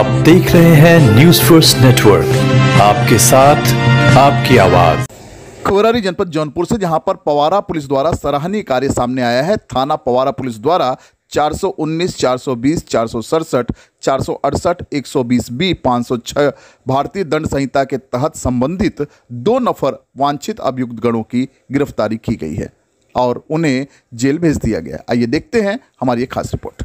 देख रहे हैं न्यूज़ फ़र्स्ट नेटवर्क आपके साथ आपकी आवाज़। खबरारी जनपद जौनपुर से जहाँ पर पवारा पुलिस द्वारा सराहनीय कार्य सामने आया है थाना पवारा पुलिस द्वारा 419, 420, चार सौ सड़सठ चार सौ अड़सठ एक सौ बीस बी पाँच सौ छः भारतीय दंड संहिता के तहत संबंधित दो नफर वांछित अभियुक्त गणों की गिरफ्तारी की गई है और उन्हें जेल भेज दिया गया आइए देखते हैं हमारी खास रिपोर्ट।